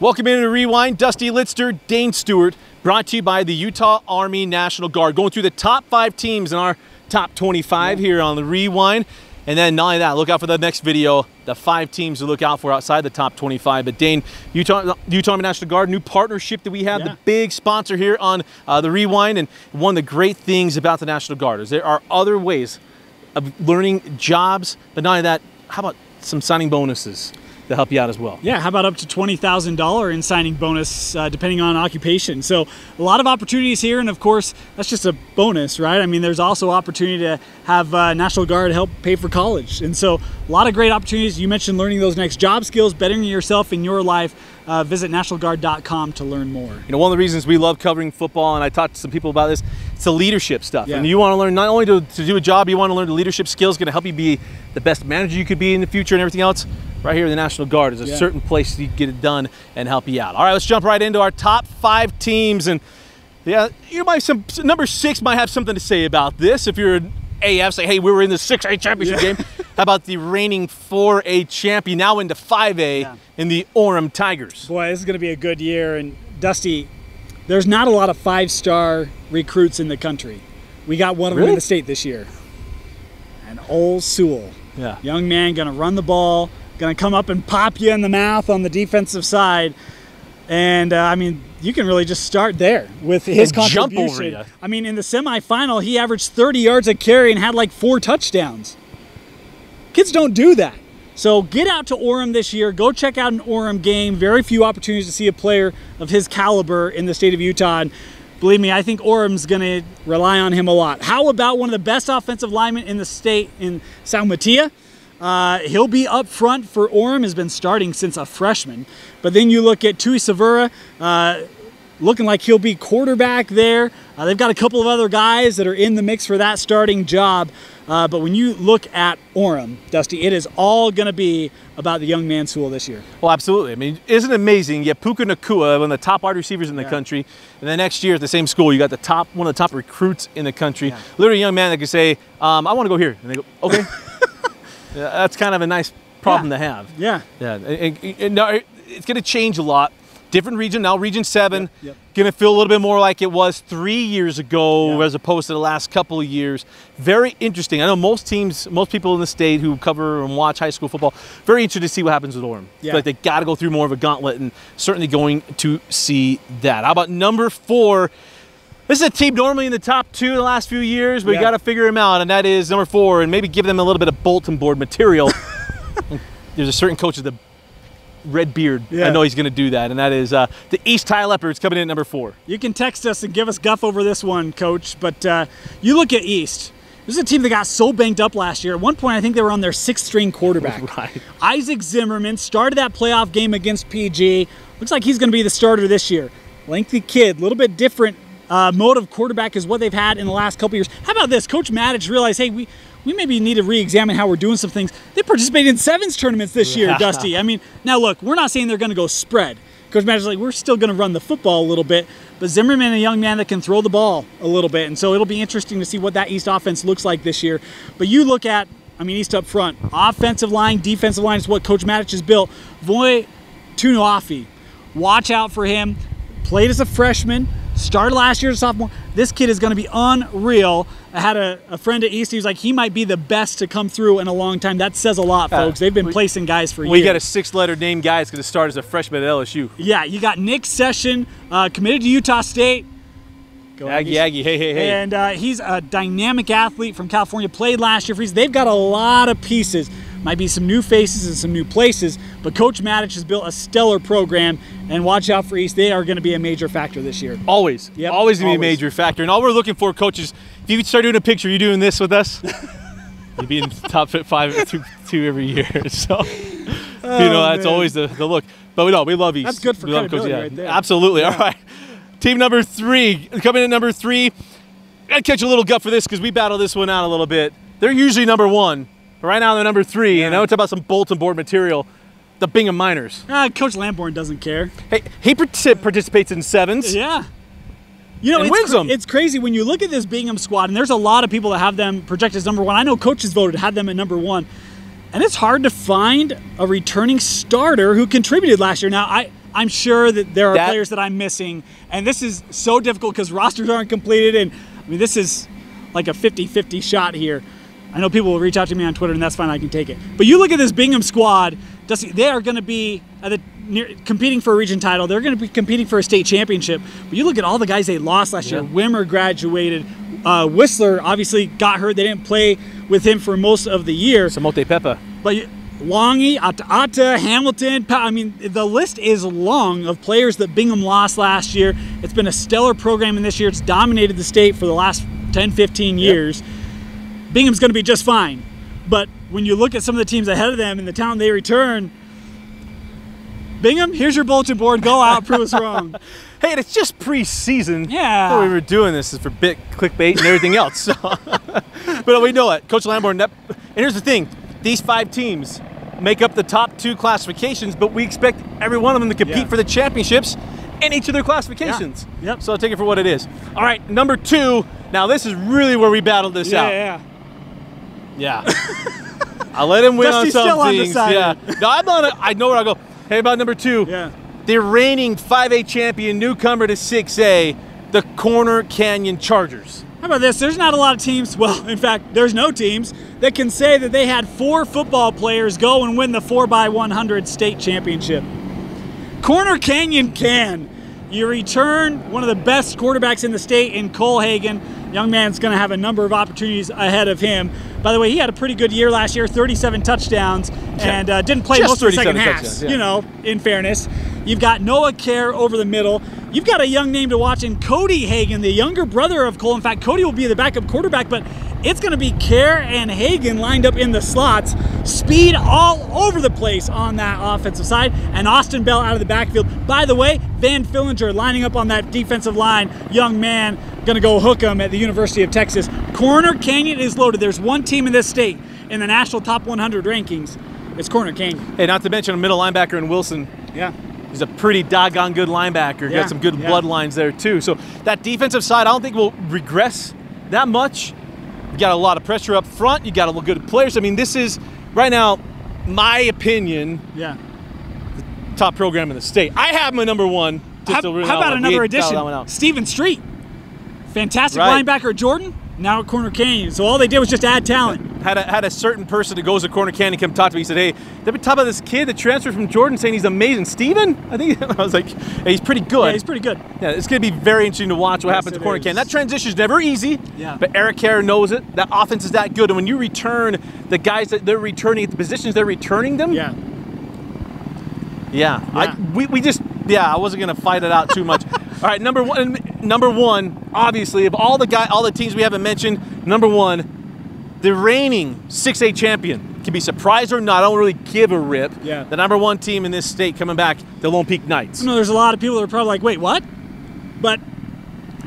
Welcome into Rewind. Dusty Litster, Dane Stewart, brought to you by the Utah Army National Guard. Going through the top five teams in our top 25 yeah. here on the Rewind. And then not only that, look out for the next video, the five teams to look out for outside the top 25. But Dane, Utah, Utah Army National Guard, new partnership that we have, yeah. the big sponsor here on uh, the Rewind. And one of the great things about the National Guard is there are other ways of learning jobs, but not only that, how about some signing bonuses? To help you out as well. Yeah, how about up to $20,000 in signing bonus uh, depending on occupation. So a lot of opportunities here and of course that's just a bonus, right? I mean there's also opportunity to have uh, National Guard help pay for college. And so a lot of great opportunities. You mentioned learning those next job skills, bettering yourself in your life. Uh, visit nationalguard.com to learn more. You know, one of the reasons we love covering football, and I talked to some people about this, it's the leadership stuff. Yeah. And you want to learn not only to, to do a job, you want to learn the leadership skills, going to help you be the best manager you could be in the future and everything else right here in the National Guard is a yeah. certain place you get it done and help you out. All right, let's jump right into our top five teams. And yeah, you might some number six might have something to say about this. If you're an AF, say, hey, we were in the 6A championship yeah. game. How about the reigning 4A champion now into 5A yeah. in the Orem Tigers? Boy, this is going to be a good year. And Dusty, there's not a lot of five-star recruits in the country. We got one of really? them in the state this year. An Ole Sewell. Yeah. Young man going to run the ball, going to come up and pop you in the mouth on the defensive side. And uh, I mean, you can really just start there with his and contribution. I mean, in the semifinal, he averaged 30 yards a carry and had like four touchdowns. Kids don't do that. So get out to Orem this year. Go check out an Orem game. Very few opportunities to see a player of his caliber in the state of Utah. And believe me, I think Orem's going to rely on him a lot. How about one of the best offensive linemen in the state in Salmatia? Uh, he'll be up front for Orem, has been starting since a freshman. But then you look at Tui Savura, uh, looking like he'll be quarterback there. Uh, they've got a couple of other guys that are in the mix for that starting job. Uh, but when you look at Orem, Dusty, it is all going to be about the young man Sewell this year. Well, absolutely. I mean, isn't it amazing? You have Puka Nacua, one of the top wide receivers in the yeah. country, and then next year at the same school, you got the top one of the top recruits in the country. Yeah. Literally, a young man that could say, um, "I want to go here," and they go, "Okay." Yeah, that's kind of a nice problem to have. Yeah. Yeah. And, and, and no, it's going to change a lot. Different region now, Region Seven, yep, yep. going to feel a little bit more like it was three years ago, as opposed to the last couple of years. Very interesting. I know most teams, most people in the state who cover and watch high school football, very interested to see what happens with Orem. Yeah. Like they got to go through more of a gauntlet, and certainly going to see that. How about number four? This is a team normally in the top two in the last few years, but yeah. we got to figure them out, and that is number four, and maybe give them a little bit of bulletin board material. There's a certain coach with the red beard. Yeah. I know he's going to do that, and that is uh, the East High Leopards coming in at number four. You can text us and give us guff over this one, Coach, but uh, you look at East. This is a team that got so banged up last year. At one point, I think they were on their sixth string quarterback. Right. Isaac Zimmerman started that playoff game against PG. Looks like he's going to be the starter this year. Lengthy kid, a little bit different uh, mode of quarterback is what they've had in the last couple years. How about this? Coach Matich realized, hey, we, we maybe need to re-examine how we're doing some things. They participated in sevens tournaments this year. Dusty. I mean, now look, we're not saying they're going to go spread. Coach Matich's like, we're still going to run the football a little bit, but Zimmerman, a young man that can throw the ball a little bit, and so it'll be interesting to see what that East offense looks like this year. But you look at, I mean, East up front, offensive line, defensive line is what Coach Matich has built. Voy Tunuafi, watch out for him. Played as a freshman, Started last year as a sophomore. This kid is going to be unreal. I had a, a friend at East. He was like, he might be the best to come through in a long time. That says a lot, folks. They've been we, placing guys for we years. We got a six-letter name guy that's going to start as a freshman at LSU. Yeah, you got Nick Session, uh, committed to Utah State. Go Aggie, Aggie, hey, hey, hey. And uh, he's a dynamic athlete from California. Played last year for East. They've got a lot of pieces. Might be some new faces and some new places, but Coach Matich has built a stellar program, and watch out for East. They are going to be a major factor this year. Always. Yep. Always going to be a major factor. And all we're looking for, coaches, if you could start doing a picture, you doing this with us? You'd be in top five, two, two every year. So, oh, you know, that's man. always the, the look. But we know, we love East. That's good for we credibility yeah. right there. Absolutely. Yeah. All right. Team number three, coming in number three. Gotta catch a little gut for this because we battle this one out a little bit. They're usually number one. But right now they're number three, yeah. and I want to talk about some bulletin board material. The Bingham Miners. Uh, Coach Lambourne doesn't care. Hey, he participates in sevens. Yeah. You know, it's, wins them. it's crazy when you look at this Bingham squad, and there's a lot of people that have them projected as number one. I know coaches voted to have them at number one. And it's hard to find a returning starter who contributed last year. Now, I, I'm sure that there are that, players that I'm missing, and this is so difficult because rosters aren't completed, and I mean this is like a 50-50 shot here. I know people will reach out to me on Twitter, and that's fine. I can take it. But you look at this Bingham squad; they are going to be the, near, competing for a region title. They're going to be competing for a state championship. But you look at all the guys they lost last yeah. year. Wimmer graduated. Uh, Whistler obviously got hurt. They didn't play with him for most of the year. Samote Pepa. But Longy, Atta, Hamilton. I mean, the list is long of players that Bingham lost last year. It's been a stellar program in this year. It's dominated the state for the last 10, 15 years. Yep. Bingham's going to be just fine. But when you look at some of the teams ahead of them and the talent they return, Bingham, here's your bulletin board. Go out, prove us wrong. hey, it's just preseason. Yeah. What we were doing this is for bit clickbait and everything else. So. but we know it. Coach Lambourne, and here's the thing these five teams make up the top two classifications, but we expect every one of them to compete yeah. for the championships in each of their classifications. Yeah. Yep. So I'll take it for what it is. All right, number two. Now this is really where we battled this yeah, out. Yeah. Yeah. I'll let him win Dusty's on some still things. Yeah. No, I'm not. I know where I'll go. Hey, about number two. Yeah. The reigning 5A champion, newcomer to 6A, the Corner Canyon Chargers. How about this? There's not a lot of teams, well, in fact, there's no teams that can say that they had four football players go and win the 4x100 state championship. Corner Canyon can. You return one of the best quarterbacks in the state in Cole Hagan. Young man's going to have a number of opportunities ahead of him. By the way, he had a pretty good year last year 37 touchdowns and uh, didn't play most of the second half. Yeah. You know, in fairness. You've got Noah Kjar over the middle. You've got a young name to watch in Cody Hagan, the younger brother of Cole. In fact, Cody will be the backup quarterback, but it's going to be Kjar and Hagan lined up in the slots. Speed all over the place on that offensive side, and Austin Bell out of the backfield. By the way, Van Fillinger lining up on that defensive line. Young man, going to go hook him at the University of Texas. Corner Canyon is loaded. There's one team in this state in the national top 100 rankings. It's Corner Canyon. Hey, not to mention a middle linebacker in Wilson. Yeah he's a pretty doggone good linebacker. Yeah, got some good yeah. bloodlines there too. So that defensive side, I don't think will regress that much. You got a lot of pressure up front. You got a little good players. I mean, this is right now, my opinion. Yeah. The top program in the state. I have my number one. How, how about another addition? Stephen Street, fantastic right. linebacker. Jordan now at Corner Canyon. So all they did was just add talent. Had a, had a certain person that goes to Corner Canyon come talk to me. He said, "Hey, they've been talking about this kid that transferred from Jordan, saying he's amazing." Steven? I think I was like, hey, "He's pretty good." Yeah, he's pretty good. Yeah, it's going to be very interesting to watch what yes, happens at Corner is. Canyon. That transition is never easy. Yeah. But Eric Kjar knows it. That offense is that good, and when you return the guys that they're returning at the positions they're returning them. Yeah. Yeah. yeah. I, we, we just yeah, I wasn't going to fight it out too much. all right, number one number one, obviously, of all the guy, all the teams we haven't mentioned, number one, the reigning 6A champion. Can be surprised or not. I don't really give a rip. Yeah. The number one team in this state coming back, the Lone Peak Knights. You know, there's a lot of people that are probably like, wait, what? But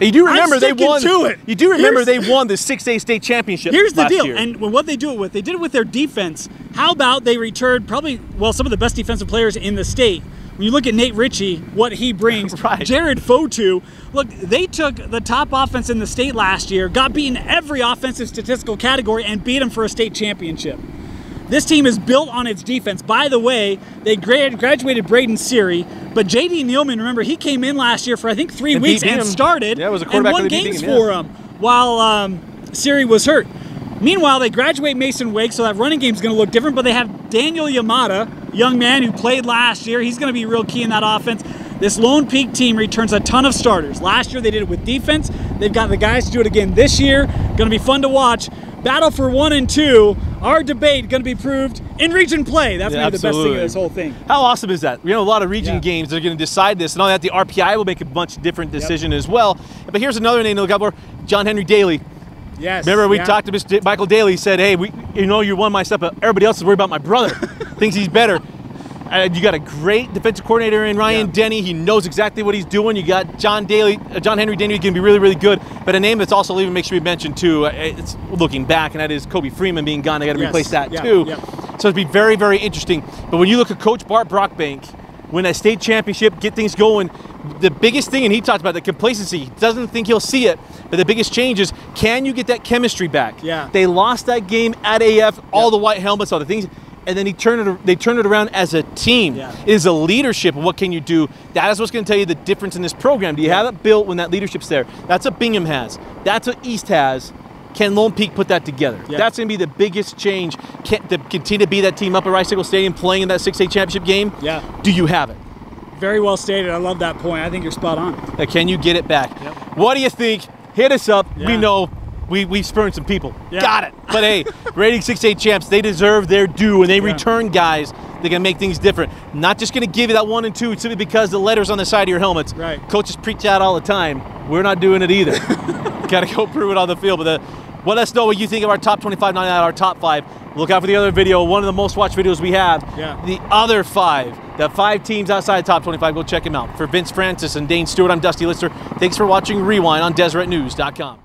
you do remember they won. To it. You do remember here's, they won the 6A state championship. Here's the deal, year. and what they do it with, they did it with their defense. How about they returned probably well some of the best defensive players in the state when you look at Nate Ritchie, what he brings, right. Jared Fotu, look, they took the top offense in the state last year, got beaten every offensive statistical category, and beat them for a state championship. This team is built on its defense. By the way, they graduated Braden Siri, but JD Nealman, remember, he came in last year for I think three and weeks and started yeah, it was a and won games for him while um, Siri was hurt. Meanwhile, they graduate Mason Wake, so that running game is going to look different, but they have Daniel Yamada, young man who played last year. He's going to be real key in that offense. This Lone Peak team returns a ton of starters. Last year they did it with defense. They've got the guys to do it again this year. Going to be fun to watch. Battle for one and two. Our debate going to be proved in region play. That's yeah, going to be the best thing of this whole thing. How awesome is that? You know, a lot of region yeah. games are going to decide this, and all that. The RPI will make a bunch of different decision yep. as well. But here's another name to look out for: John Henry Daly. Yes. Remember, we yeah. talked to Mr. Michael Daly. He Said, "Hey, we, you know, you won my stuff, but everybody else is worried about my brother. Thinks he's better." Uh, you got a great defensive coordinator in Ryan yeah. Denny. He knows exactly what he's doing. You got John Daly, uh, John Henry Daly, going to be really, really good. But a name that's also leaving makes sure we mention too. Uh, it's looking back, and that is Kobe Freeman being gone. They got to yes. replace that yeah. too. Yeah. So it'd be very, very interesting. But when you look at Coach Bart Brockbank, win a state championship, get things going. The biggest thing, and he talked about the complacency. He doesn't think he'll see it, but the biggest change is can you get that chemistry back? Yeah. They lost that game at AF, all the white helmets, all the things and then he turned it. They turned it around as a team. Yeah. It is a leadership. What can you do? That is what's going to tell you the difference in this program. Do you have it built when that leadership's there? That's what Bingham has. That's what East has. Can Lone Peak put that together? Yeah. That's going to be the biggest change. Can, to continue to be that team up at Rice-Eccles Stadium playing in that 6A championship game. Yeah. Do you have it? Very well stated. I love that point. I think you're spot on. Can you get it back? Yep. What do you think? Hit us up. We know we, we spurned some people. Yeah. Got it. But hey, Rating 6-8 champs, they deserve their due and they Yeah. return guys they're going to make things different. Not just going to give you that one and two simply because the letters on the side of your helmets. Right. Coaches preach that all the time. We're not doing it either. Got to go prove it on the field. But the, let us know what you think of our top 25, not our top five. Look out for the other video, one of the most watched videos we have. Yeah. The other five, the five teams outside the top 25, go check them out. For Vince Francis and Dane Stewart, I'm Dusty Litster. Thanks for watching Rewind on DeseretNews.com.